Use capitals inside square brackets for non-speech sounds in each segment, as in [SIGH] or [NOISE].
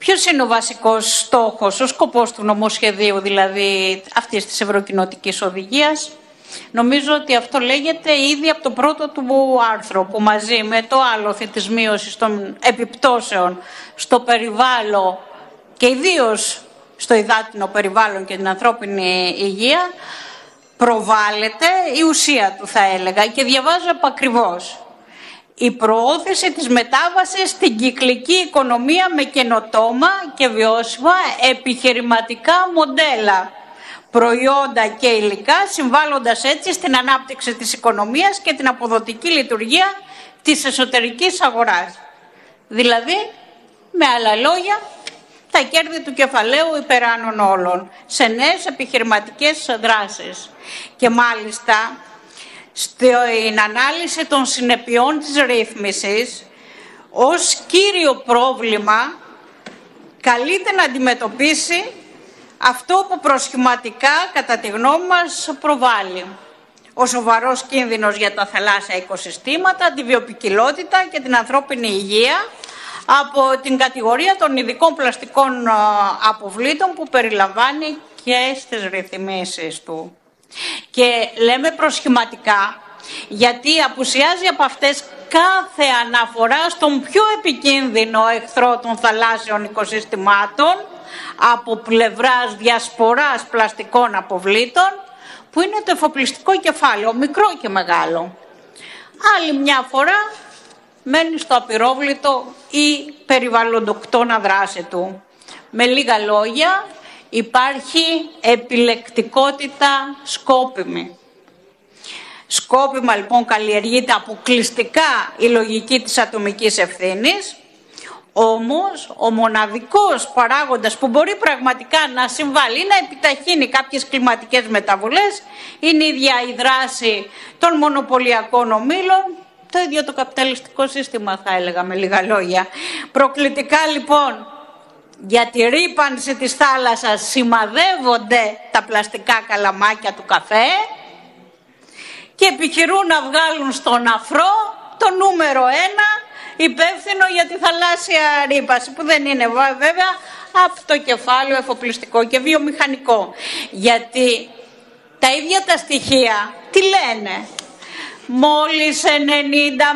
Ποιος είναι ο βασικός στόχος, ο σκοπός του νομοσχεδίου δηλαδή αυτής της Ευρωκοινοτικής Οδηγίας; Νομίζω ότι αυτό λέγεται ήδη από το πρώτο του άρθρο που μαζί με το άλλο της μείωσης των επιπτώσεων στο περιβάλλον και ιδίως στο υδάτινο περιβάλλον και την ανθρώπινη υγεία προβάλλεται η ουσία του θα έλεγα και διαβάζω επακριβώς η προώθηση της μετάβασης στην κυκλική οικονομία με καινοτόμα και βιώσιμα επιχειρηματικά μοντέλα, προϊόντα και υλικά, συμβάλλοντας έτσι στην ανάπτυξη της οικονομίας και την αποδοτική λειτουργία της εσωτερικής αγοράς. Δηλαδή, με άλλα λόγια, τα κέρδη του κεφαλαίου υπεράνων όλων σε νέες επιχειρηματικές δράσεις. Και μάλιστα στην ανάλυση των συνεπειών της ρύθμισης ως κύριο πρόβλημα καλείται να αντιμετωπίσει αυτό που προσχηματικά κατά τη γνώμη μας προβάλλει. Ο σοβαρός κίνδυνος για τα θαλάσσια οικοσυστήματα, τη βιοπικιλότητα και την ανθρώπινη υγεία από την κατηγορία των ειδικών πλαστικών αποβλήτων που περιλαμβάνει και στις ρυθμίσεις του. Και λέμε προσχηματικά γιατί απουσιάζει από αυτές κάθε αναφορά στον πιο επικίνδυνο εχθρό των θαλάσσιων οικοσυστημάτων από πλευράς διασποράς πλαστικών αποβλήτων που είναι το εφοπλιστικό κεφάλαιο, μικρό και μεγάλο. Άλλη μια φορά μένει στο απειρόβλητο η περιβαλλοντοκτόνα δράση του. Με λίγα λόγια, υπάρχει επιλεκτικότητα σκόπιμη. Σκόπιμα λοιπόν καλλιεργείται αποκλειστικά η λογική της ατομικής ευθύνης, όμως ο μοναδικός παράγοντας που μπορεί πραγματικά να συμβάλλει ή να επιταχύνει κάποιες κλιματικές μεταβολές είναι η ίδια η δράση των μονοπωλιακών ομίλων, το ίδιο το καπιταλιστικό σύστημα θα έλεγα με λίγα λόγια. Προκλητικά λοιπόν για τη ρήπανση της θάλασσας σημαδεύονται τα πλαστικά καλαμάκια του καφέ και επιχειρούν να βγάλουν στον αφρό το νούμερο ένα υπεύθυνο για τη θαλάσσια ρήπαση που δεν είναι βέβαια από το κεφάλαιο εφοπλιστικό και βιομηχανικό. Γιατί τα ίδια τα στοιχεία τι λένε; Μόλις 90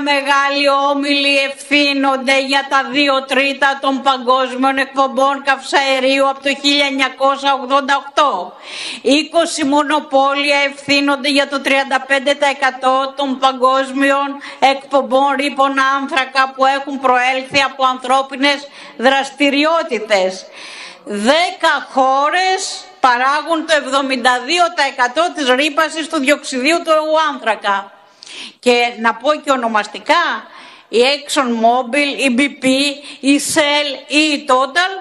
μεγάλοι όμιλοι ευθύνονται για τα δύο τρίτα των παγκόσμιων εκπομπών καυσαερίου από το 1988. 20 μονοπόλια ευθύνονται για το 35% των παγκόσμιων εκπομπών ρήπων άνθρακα που έχουν προέλθει από ανθρώπινες δραστηριότητες. 10 χώρες παράγουν το 72% της ρήπασης του διοξιδίου του άνθρακα. Και να πω και ονομαστικά, η ExxonMobil, η BP, η Shell ή η Total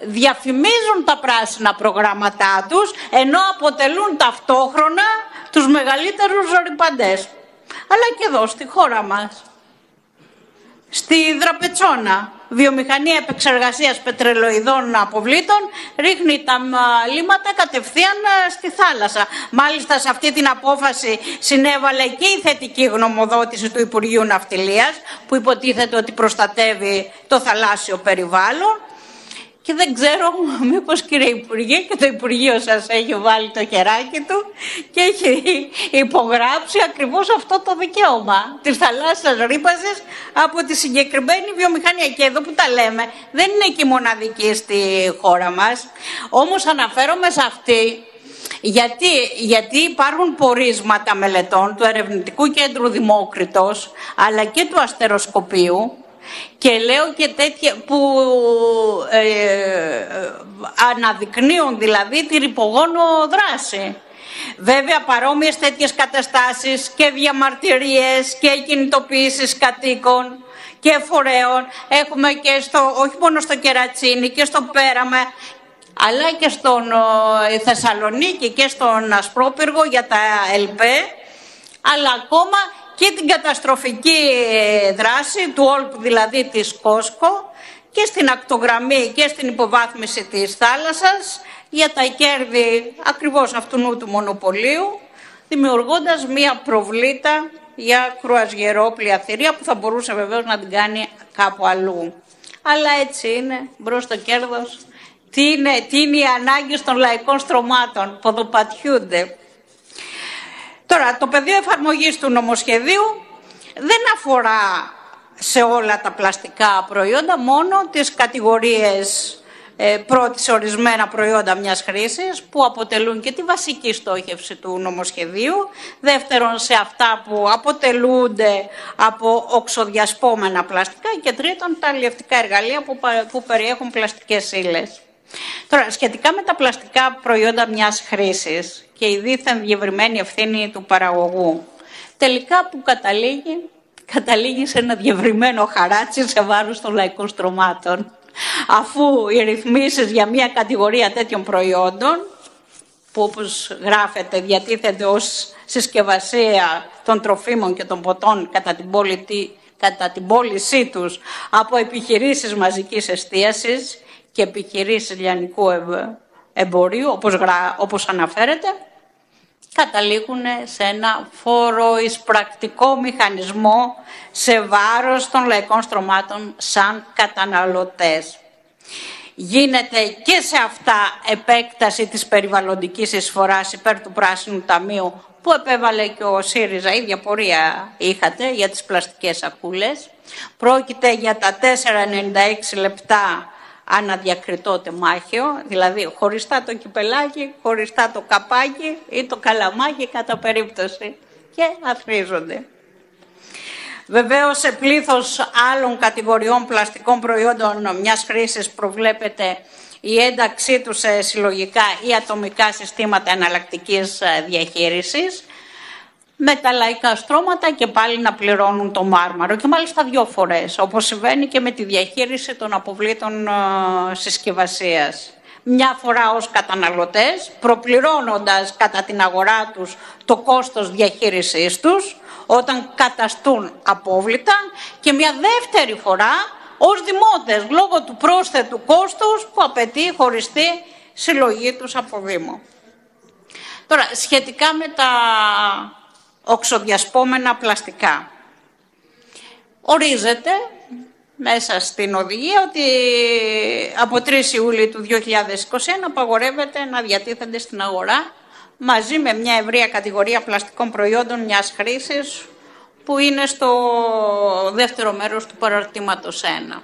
διαφημίζουν τα πράσινα προγράμματά τους, ενώ αποτελούν ταυτόχρονα τους μεγαλύτερους ρηπαντές. Αλλά και εδώ στη χώρα μας στη Δραπετσόνα. Βιομηχανία επεξεργασίας πετρελοειδών αποβλήτων ρίχνει τα λίμματα κατευθείαν ε, στη θάλασσα. Μάλιστα σε αυτή την απόφαση συνέβαλε και η θετική γνωμοδότηση του Υπουργείου Ναυτιλίας που υποτίθεται ότι προστατεύει το θαλάσσιο περιβάλλον και δεν ξέρω [LAUGHS] μήπως κύριε Υπουργέ και το Υπουργείο σας έχει βάλει το χεράκι του και έχει υπογράψει ακριβώς αυτό το δικαίωμα της θαλάσσιας ρήπασης από τη συγκεκριμένη βιομηχανία. Και εδώ που τα λέμε δεν είναι και μοναδική στη χώρα μας. Όμως αναφέρομαι σε αυτή γιατί, γιατί υπάρχουν πορίσματα μελετών του Ερευνητικού Κέντρου Δημόκριτος αλλά και του Αστεροσκοπίου και λέω και τέτοια που ε, αναδεικνύουν δηλαδή τη ρηπογόνο δράση. Βέβαια παρόμοιες τέτοιες καταστάσεις και διαμαρτυρίες και κινητοποιήσεις κατοίκων και φορέων έχουμε και στο, όχι μόνο στο Κερατσίνι και στο Πέραμε αλλά και στον Θεσσαλονίκη και στον Ασπρόπυργο για τα ΕΛΠΕ αλλά ακόμα και την καταστροφική δράση του όλπου δηλαδή της Κόσκο και στην ακτογραμμή και στην υποβάθμιση της θάλασσας για τα κέρδη ακριβώς αυτού του μονοπωλίου δημιουργώντας μία προβλήτα για κρουαζιερό πλοιαθυρία που θα μπορούσε βεβαίως να την κάνει κάπου αλλού. Αλλά έτσι είναι, μπρος στο κέρδος. Τι είναι, τι είναι οι ανάγκες των λαϊκών στρωμάτων, ποδοπατιούνται. Τώρα, το πεδίο εφαρμογής του νομοσχεδίου δεν αφορά σε όλα τα πλαστικά προϊόντα, μόνο τις κατηγορίες ε, πρώτης σε ορισμένα προϊόντα μιας χρήσης που αποτελούν και τη βασική στόχευση του νομοσχεδίου. Δεύτερον, σε αυτά που αποτελούνται από οξοδιασπόμενα πλαστικά και τρίτον, τα αλλιευτικά εργαλεία που, που περιέχουν πλαστικές ύλες. Τώρα, σχετικά με τα πλαστικά προϊόντα μιας χρήσης και η δίθεν διευρυμένη ευθύνη του παραγωγού, τελικά που καταλήγει, καταλήγει σε ένα διευρυμένο χαράτσι σε βάρος των λαϊκών στρωμάτων αφού οι ρυθμίσεις για μια κατηγορία τέτοιων προϊόντων που όπως γράφεται διατίθεται ως συσκευασία των τροφίμων και των ποτών κατά την, πολιτι... κατά την πώλησή τους από επιχειρήσεις μαζικής εστίασης και επιχειρήσεις λιανικού εμπορίου, όπως, γρα... όπως αναφέρεται, καταλήγουν σε ένα φόρο πρακτικό μηχανισμό σε βάρος των λαϊκών στρωμάτων σαν καταναλωτές. Γίνεται και σε αυτά επέκταση της περιβαλλοντικής εισφοράς υπέρ του Πράσινου Ταμείου που επέβαλε και ο ΣΥΡΙΖΑ, ίδια πορεία είχατε για τις πλαστικές σακούλες. Πρόκειται για τα 4,96 λεπτά αναδιακριτό τεμάχιο, δηλαδή χωριστά το κυπελάκι, χωριστά το καπάκι ή το καλαμάκι κατά περίπτωση και αθρίζονται. Βεβαίως σε πλήθος άλλων κατηγοριών πλαστικών προϊόντων μιας χρήσης προβλέπεται η ένταξή τους σε συλλογικά ή ατομικά συστήματα εναλλακτικής διαχείρισης με τα λαϊκά στρώματα και πάλι να πληρώνουν το μάρμαρο και μάλιστα δύο φορές, όπως συμβαίνει και με τη διαχείριση των αποβλήτων ε, συσκευασίας. Μια φορά ως καταναλωτές, προπληρώνοντας κατά την αγορά τους το κόστος διαχείρισής τους, όταν καταστούν απόβλητα και μια δεύτερη φορά ως δημότες, λόγω του πρόσθετου κόστους που απαιτεί χωριστή συλλογή τους από Δήμο. Τώρα, σχετικά με τα οξοδιασπόμενα πλαστικά. Ορίζεται μέσα στην οδηγία ότι από 3 Ιούλιου του 2021 απαγορεύεται να διατίθενται στην αγορά μαζί με μια ευρεία κατηγορία πλαστικών προϊόντων μιας χρήσης που είναι στο δεύτερο μέρος του παραρτήματος 1.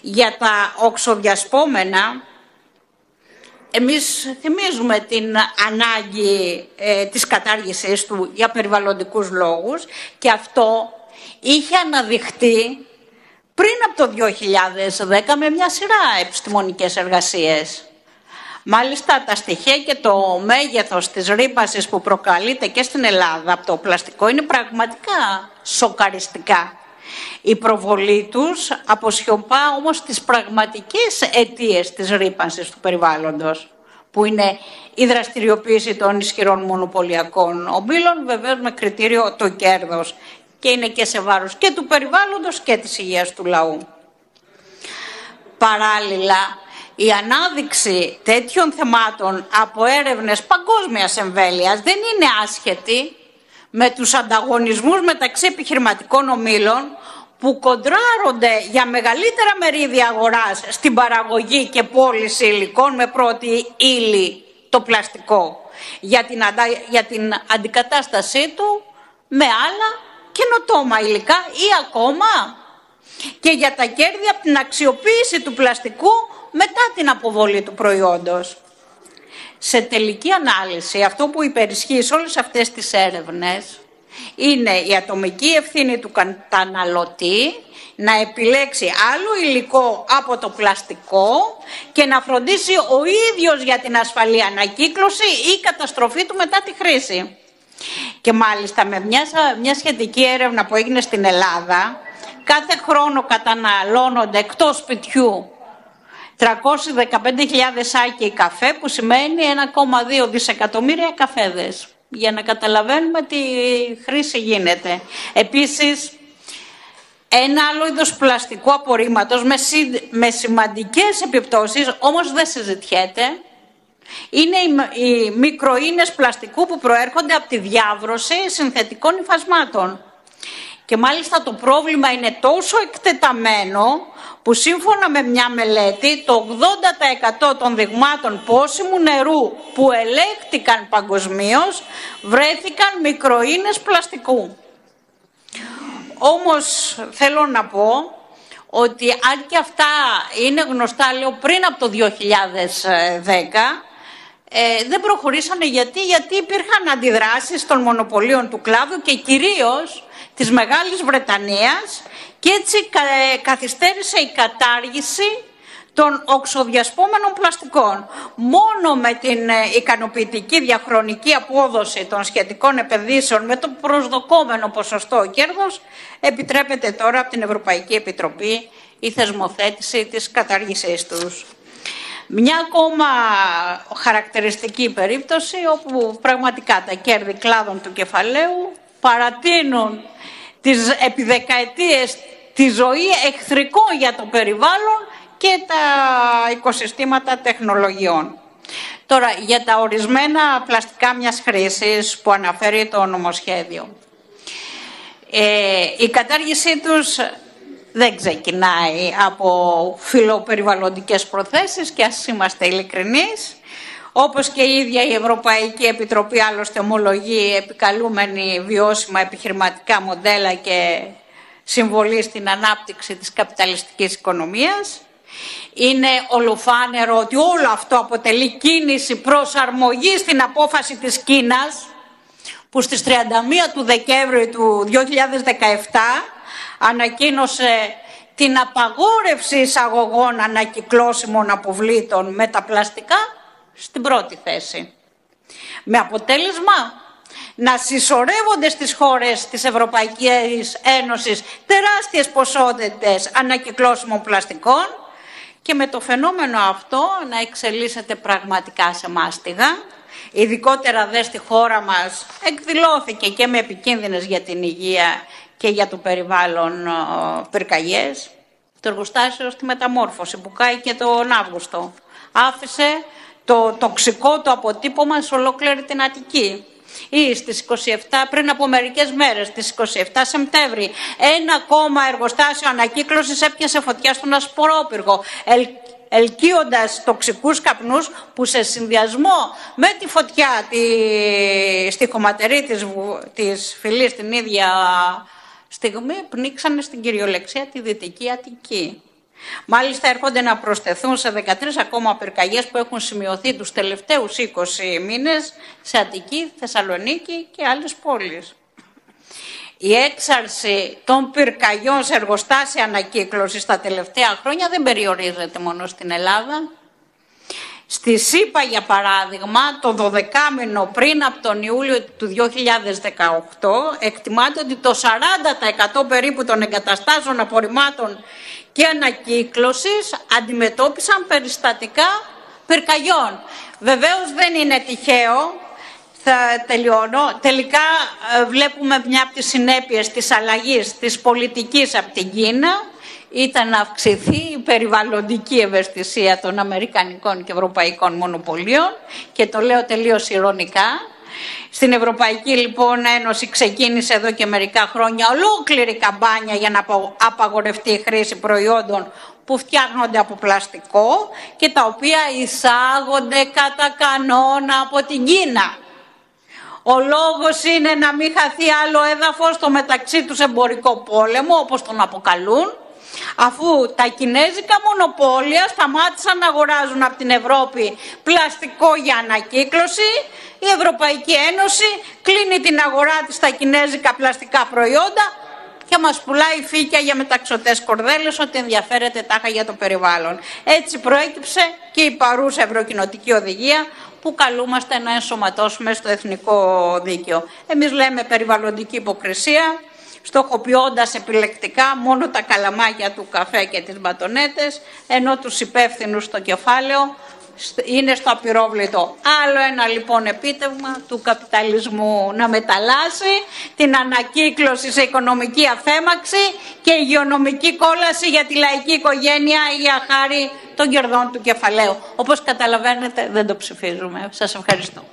Για τα οξοδιασπόμενα εμείς θυμίζουμε την ανάγκη ε, της κατάργησης του για περιβαλλοντικούς λόγους και αυτό είχε αναδειχθεί πριν από το 2010 με μια σειρά επιστημονικές εργασίες. Μάλιστα τα στοιχεία και το μέγεθος της ρήπασης που προκαλείται και στην Ελλάδα από το πλαστικό είναι πραγματικά σοκαριστικά. Η προβολή τους αποσιωπά όμως τις πραγματικές αιτίες της ρήπανσης του περιβάλλοντος, που είναι η δραστηριοποίηση των ισχυρών μονοπωλιακών ομίλων, βεβαίως με κριτήριο το κέρδος και είναι και σε βάρος και του περιβάλλοντος και της υγείας του λαού. Παράλληλα, η ανάδειξη τέτοιων θεμάτων από έρευνες παγκόσμιας εμβέλειας δεν είναι άσχετη με τους ανταγωνισμούς μεταξύ επιχειρηματικών ομίλων που κοντράρονται για μεγαλύτερα μερίδια αγοράς στην παραγωγή και πώληση υλικών με πρώτη ύλη το πλαστικό για την, για την αντικατάστασή του με άλλα καινοτόμα υλικά ή ακόμα και για τα κέρδη από την αξιοποίηση του πλαστικού μετά την αποβολή του προϊόντος. Σε τελική ανάλυση, αυτό που υπερισχύει σε όλες αυτές τις έρευνες είναι η ατομική ευθύνη του καταναλωτή να επιλέξει άλλο υλικό από το πλαστικό και να φροντίσει ο ίδιος για την ασφαλή ανακύκλωση ή καταστροφή του μετά τη χρήση. Και μάλιστα με μια, μια σχετική έρευνα που έγινε στην Ελλάδα, κάθε χρόνο καταναλώνονται εκτός σπιτιού 315.000 σάκοι καφέ που σημαίνει 1,2 δισεκατομμύρια καφέδες για να καταλαβαίνουμε τι χρήση γίνεται. Επίσης, ένα άλλο είδος πλαστικού απορρίμματος με, συ, με σημαντικές επιπτώσεις, όμως δεν συζητιέται, είναι οι, οι μικροίνες πλαστικού που προέρχονται από τη διάβρωση συνθετικών υφασμάτων Και μάλιστα το πρόβλημα είναι τόσο εκτεταμένο που σύμφωνα με μια μελέτη το 80% των δειγμάτων πόσιμου νερού που ελέγχτηκαν παγκοσμίως βρέθηκαν μικροίνες πλαστικού. Όμως θέλω να πω ότι αν και αυτά είναι γνωστά, λέω, πριν από το 2010, ε, δεν προχωρήσανε γιατί, γιατί υπήρχαν αντιδράσεις των μονοπωλίων του κλάδου και κυρίως της Μεγάλης Βρετανίας και έτσι καθυστέρησε η κατάργηση των οξοδιασπόμενων πλαστικών. Μόνο με την ε, ικανοποιητική διαχρονική απόδοση των σχετικών επενδύσεων με το προσδοκόμενο ποσοστό κέρδος επιτρέπεται τώρα από την Ευρωπαϊκή Επιτροπή η θεσμοθέτηση της κατάργησής τους. Μια ακόμα χαρακτηριστική περίπτωση όπου πραγματικά τα κέρδη κλάδων του κεφαλαίου παρατείνουν τις επιδεκαετίες τη ζωή εχθρικό για το περιβάλλον και τα οικοσυστήματα τεχνολογιών. Τώρα, για τα ορισμένα πλαστικά μιας χρήσης που αναφέρει το νομοσχέδιο. Ε, η κατάργησή τους δεν ξεκινάει από φιλοπεριβαλλοντικές προθέσεις και ας είμαστε ειλικρινείς. Όπως και η ίδια η Ευρωπαϊκή Επιτροπή άλλωστε ομολογεί επικαλούμενη βιώσιμα επιχειρηματικά μοντέλα και συμβολή στην ανάπτυξη της καπιταλιστικής οικονομίας. Είναι ολοφάνερο ότι όλο αυτό αποτελεί κίνηση προσαρμογής στην απόφαση της Κίνας που στις 31 του Δεκέμβρη του 2017 ανακοίνωσε την απαγόρευση εισαγωγών ανακυκλώσιμων αποβλήτων με τα πλαστικά στην πρώτη θέση. Με αποτέλεσμα να συσσωρεύονται στις χώρες της Ευρωπαϊκής Ένωσης τεράστιες ποσότητες ανακυκλώσιμων πλαστικών και με το φαινόμενο αυτό να εξελίσσεται πραγματικά σε μάστιγα. Ειδικότερα δε στη χώρα μας εκδηλώθηκε και με επικίνδυνες για την υγεία και για το περιβάλλον πυρκαγιές. Το εργοστάσιο στη μεταμόρφωση που κάει και τον Αύγουστο άφησε το τοξικό του αποτύπωμα σε ολόκληρη την Αττική ή στις 27 πριν από μερικές μέρες, στις 27 Σεπτέμβρη, ένα ακόμα εργοστάσιο ανακύκλωσης έπιασε φωτιά στον Ασπορόπυργο, ελ, ελκύοντας τοξικούς καπνούς που σε συνδυασμό με τη φωτιά τη, στη χωματερή της, της φυλής την ίδια στιγμή πνίξανε στην κυριολεξία τη Δυτική Αττική. Μάλιστα έρχονται να προσθεθούν σε 13 ακόμα πυρκαγιές που έχουν σημειωθεί τους τελευταίους 20 μήνες σε Αττική, Θεσσαλονίκη και άλλες πόλεις. Η έξαρση των πυρκαγιών σε εργοστάσια ανακύκλωσης τα τελευταία χρόνια δεν περιορίζεται μόνο στην Ελλάδα. Στη ΣΥΠΑ, για παράδειγμα, το 12 πριν από τον Ιούλιο του 2018, εκτιμάται ότι το 40% περίπου των εγκαταστάσεων απορριμμάτων και ανακύκλωσης αντιμετώπισαν περιστατικά πυρκαγιών. Βεβαίως δεν είναι τυχαίο, θα τελειώνω. Τελικά ε, βλέπουμε μια από τις συνέπειες της αλλαγής της πολιτικής από την Κίνα ήταν να αυξηθεί η περιβαλλοντική ευαισθησία των Αμερικανικών και Ευρωπαϊκών μονοπωλίων και το λέω τελείως ηρωνικά στην Ευρωπαϊκή λοιπόν Ένωση ξεκίνησε εδώ και μερικά χρόνια ολόκληρη καμπάνια για να απαγορευτεί η χρήση προϊόντων που φτιάχνονται από πλαστικό και τα οποία εισάγονται κατά κανόνα από την Κίνα. Ο λόγος είναι να μην χαθεί άλλο έδαφος στο μεταξύ τους εμπορικό πόλεμο, όπως τον αποκαλούν, αφού τα κινέζικα μονοπόλια σταμάτησαν να αγοράζουν από την Ευρώπη πλαστικό για ανακύκλωση, η Ευρωπαϊκή Ένωση κλείνει την αγορά της στα κινέζικα πλαστικά προϊόντα και μας πουλάει φύκια για μεταξωτές κορδέλες ότι ενδιαφέρεται τάχα για το περιβάλλον. Έτσι προέκυψε και η παρούσα Ευρωκοινοτική Οδηγία που καλούμαστε να ενσωματώσουμε στο εθνικό δίκαιο. Εμείς λέμε περιβαλλοντική υποκρισία, στοχοποιώντας επιλεκτικά μόνο τα καλαμάκια του καφέ και τις μπατονέτες, ενώ τους υπεύθυνους στο κεφάλαιο είναι στο απειρόβλητο. Άλλο ένα λοιπόν επίτευγμα του καπιταλισμού να μεταλλάσει την ανακύκλωση σε οικονομική αφέμαξη και υγειονομική κόλαση για τη λαϊκή οικογένεια για χάρη των κερδών του κεφαλαίου. Όπως καταλαβαίνετε δεν το ψηφίζουμε. Σας ευχαριστώ.